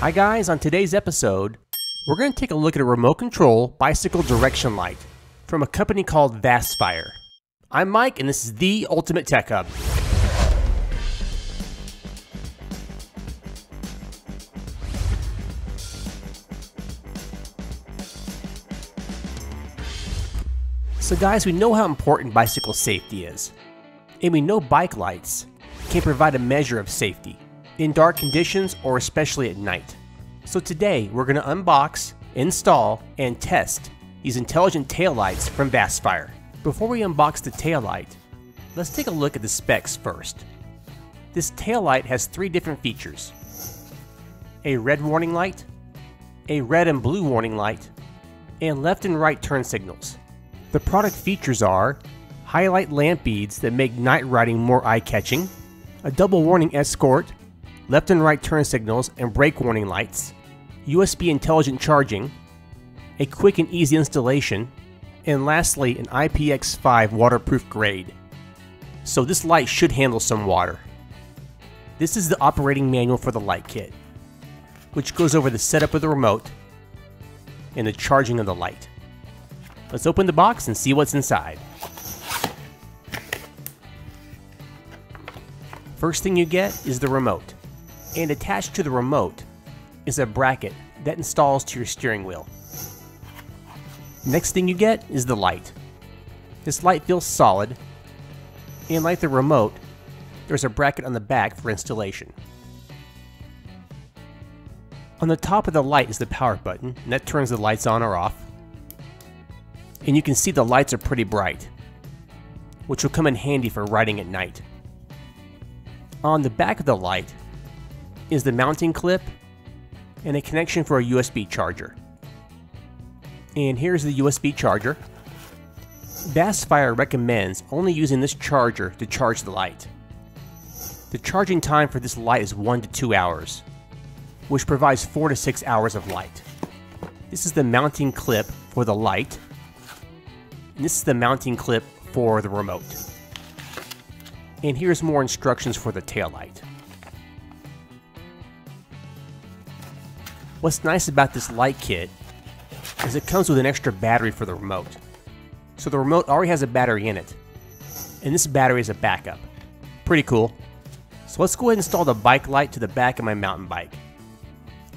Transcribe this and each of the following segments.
Hi guys, on today's episode, we're going to take a look at a remote control bicycle direction light from a company called Vastfire. I'm Mike and this is the Ultimate Tech Hub. So guys, we know how important bicycle safety is. And we know bike lights can provide a measure of safety in dark conditions or especially at night. So today we're going to unbox, install, and test these intelligent taillights from Vastfire. Before we unbox the taillight, let's take a look at the specs first. This taillight has three different features. A red warning light, a red and blue warning light, and left and right turn signals. The product features are highlight lamp beads that make night riding more eye-catching, a double warning escort, left and right turn signals and brake warning lights, USB intelligent charging, a quick and easy installation, and lastly an IPX5 waterproof grade. So this light should handle some water. This is the operating manual for the light kit, which goes over the setup of the remote and the charging of the light. Let's open the box and see what's inside. First thing you get is the remote, and attached to the remote is a bracket that installs to your steering wheel. Next thing you get is the light. This light feels solid, and like the remote, there's a bracket on the back for installation. On the top of the light is the power button, and that turns the lights on or off. And you can see the lights are pretty bright, which will come in handy for riding at night. On the back of the light is the mounting clip and a connection for a USB charger. And here's the USB charger. Vastfire recommends only using this charger to charge the light. The charging time for this light is 1 to 2 hours, which provides 4 to 6 hours of light. This is the mounting clip for the light, and this is the mounting clip for the remote. And here's more instructions for the taillight. What's nice about this light kit is it comes with an extra battery for the remote. So the remote already has a battery in it, and this battery is a backup. Pretty cool. So let's go ahead and install the bike light to the back of my mountain bike.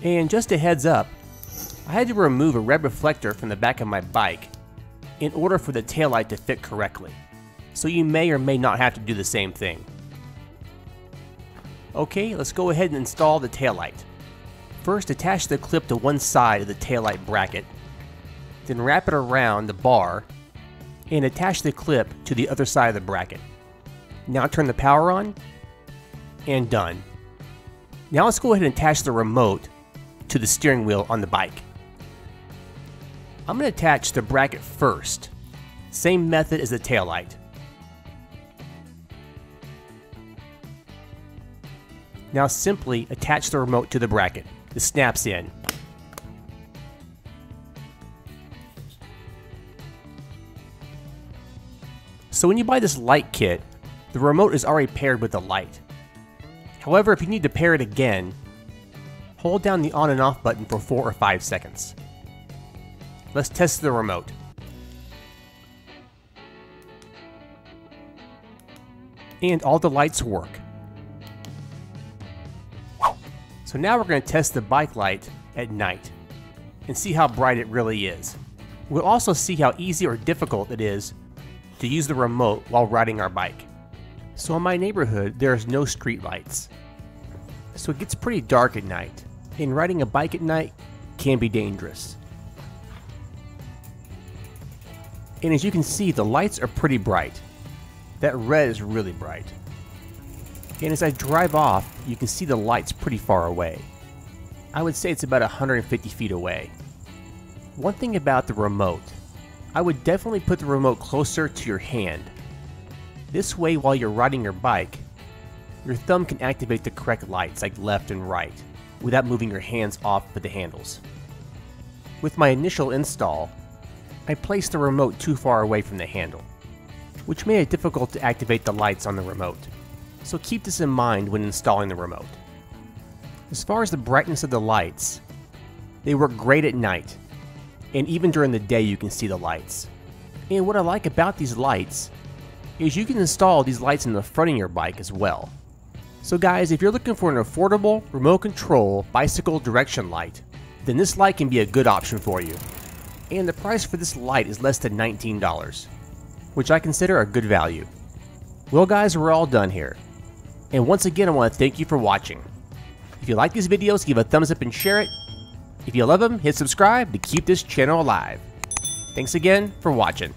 And just a heads up, I had to remove a red reflector from the back of my bike in order for the taillight to fit correctly. So you may or may not have to do the same thing. Okay, let's go ahead and install the taillight. First, attach the clip to one side of the taillight bracket, then wrap it around the bar and attach the clip to the other side of the bracket. Now turn the power on, and done. Now let's go ahead and attach the remote to the steering wheel on the bike. I'm going to attach the bracket first, same method as the taillight. Now simply attach the remote to the bracket. This snaps in. So when you buy this light kit, the remote is already paired with the light. However, if you need to pair it again, hold down the on and off button for 4 or 5 seconds. Let's test the remote. And all the lights work. So now we're going to test the bike light at night and see how bright it really is. We'll also see how easy or difficult it is to use the remote while riding our bike. So in my neighborhood, there's no street lights. So it gets pretty dark at night, and riding a bike at night can be dangerous. And as you can see, the lights are pretty bright. That red is really bright. And as I drive off, you can see the lights pretty far away. I would say it's about 150 feet away. One thing about the remote, I would definitely put the remote closer to your hand. This way while you're riding your bike, your thumb can activate the correct lights like left and right, without moving your hands off of the handles. With my initial install, I placed the remote too far away from the handle, which made it difficult to activate the lights on the remote, so keep this in mind when installing the remote. As far as the brightness of the lights, they work great at night, and even during the day you can see the lights. And what I like about these lights is you can install these lights in the front of your bike as well. So guys, if you're looking for an affordable remote control bicycle direction light, then this light can be a good option for you. And the price for this light is less than $19, which I consider a good value. Well guys, we're all done here. And once again, I want to thank you for watching. If you like these videos, give a thumbs up and share it. If you love them, hit subscribe to keep this channel alive. Thanks again for watching.